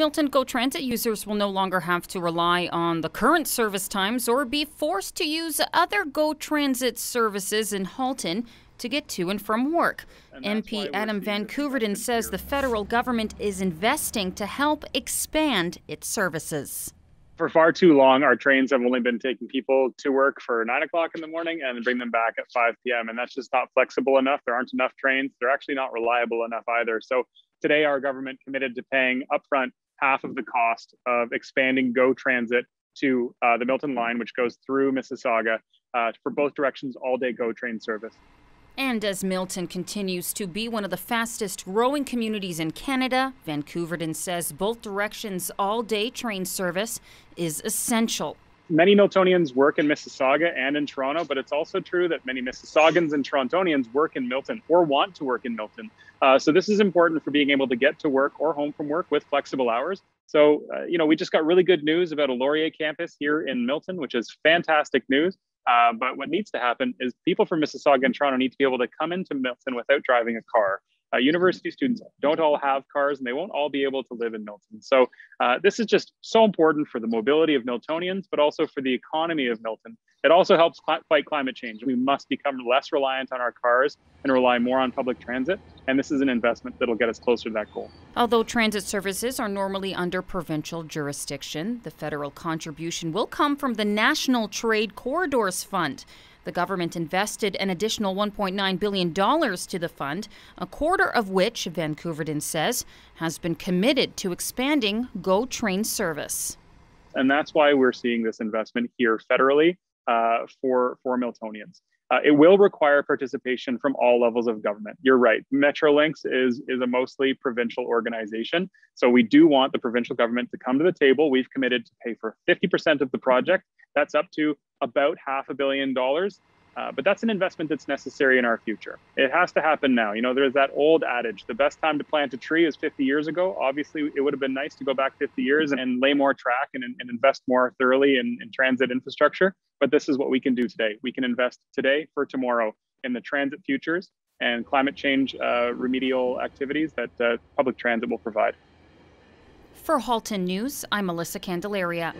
Milton GO Transit users will no longer have to rely on the current service times or be forced to use other GO Transit services in Halton to get to and from work. And MP Adam Van Koeverden says the federal government is investing to help expand its services. For far too long, our trains have only been taking people to work for nine o'clock in the morning and bring them back at 5 p.m. And that's just not flexible enough. There aren't enough trains. They're actually not reliable enough either. So today, our government committed to paying upfront half of the cost of expanding GO Transit to uh, the Milton line, which goes through Mississauga uh, for both directions all day GO train service. And as Milton continues to be one of the fastest growing communities in Canada, Van Koeverden says both directions all day train service is essential. Many Miltonians work in Mississauga and in Toronto, but it's also true that many Mississaugans and Torontonians work in Milton or want to work in Milton. Uh, so this is important for being able to get to work or home from work with flexible hours. So, uh, you know, we just got really good news about a Laurier campus here in Milton, which is fantastic news. Uh, but what needs to happen is people from Mississauga and Toronto need to be able to come into Milton without driving a car. Uh, university students don't all have cars and they won't all be able to live in Milton. So uh, this is just so important for the mobility of Miltonians, but also for the economy of Milton. It also helps cl- fight climate change. We must become less reliant on our cars and rely more on public transit. And this is an investment that'll get us closer to that goal. Although transit services are normally under provincial jurisdiction, the federal contribution will come from the National Trade Corridors Fund. The government invested an additional $1.9 billion to the fund, a quarter of which, Van Koeverden says, has been committed to expanding GO train service. And that's why we're seeing this investment here federally uh, for, for Miltonians. Uh, it will require participation from all levels of government. You're right. Metrolinx is is a mostly provincial organization, so we do want the provincial government to come to the table. We've committed to pay for 50% of the project. That's up to about half a billion dollars. Uh, but that's an investment that's necessary in our future. It has to happen now. You know, there's that old adage the best time to plant a tree is 50 years ago. Obviously, it would have been nice to go back 50 years and, and lay more track and, and, invest more thoroughly in, in transit infrastructure. But this is what we can do today. We can invest today for tomorrow in the transit futures and climate change uh, remedial activities that uh, public transit will provide. For Halton News, I'm Melissa Candelaria.